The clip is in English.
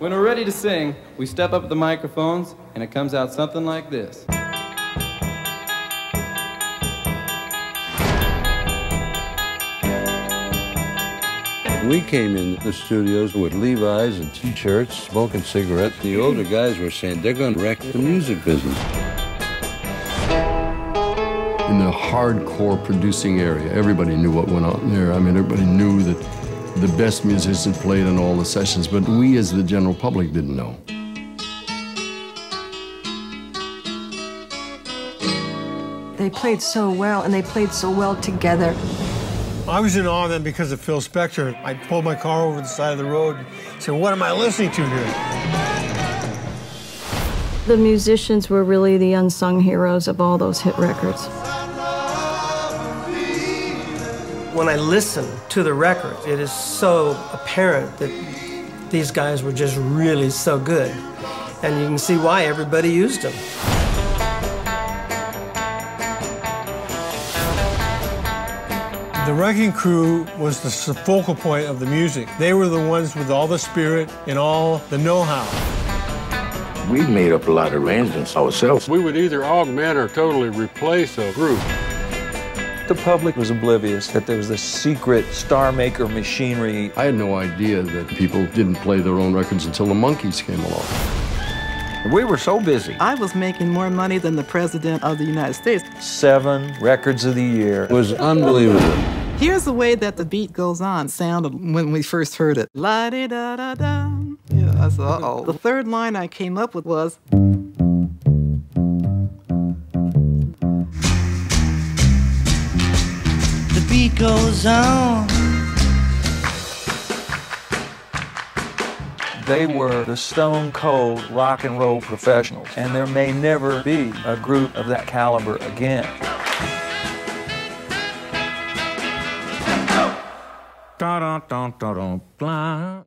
When we're ready to sing, we step up at the microphones, and it comes out something like this. We came in the studios with Levi's and t-shirts, smoking cigarettes. The older guys were saying they're going to wreck the music business. In the hardcore producing area, everybody knew what went on there. I mean, everybody knew that the best musicians played in all the sessions, but we as the general public didn't know. They played so well, and they played so well together. I was in awe of them because of Phil Spector. I pulled my car over the side of the road and said, What am I listening to here? The musicians were really the unsung heroes of all those hit records. When I listen to the record, it is so apparent that these guys were just really so good. And you can see why everybody used them. The Wrecking Crew was the focal point of the music. They were the ones with all the spirit and all the know-how. We made up a lot of arrangements ourselves. We would either augment or totally replace a group. The public was oblivious that there was this secret star maker machinery. I had no idea that people didn't play their own records until the Monkees came along. We were so busy. I was making more money than the President of the United States. Seven records of the year. It was unbelievable. Here's the way that the beat goes on sounded when we first heard it. La di da da da. Yeah, I said, uh-oh. The third line I came up with was. The goes on. They were the stone cold rock and roll professionals, and there may never be a group of that caliber again. Da,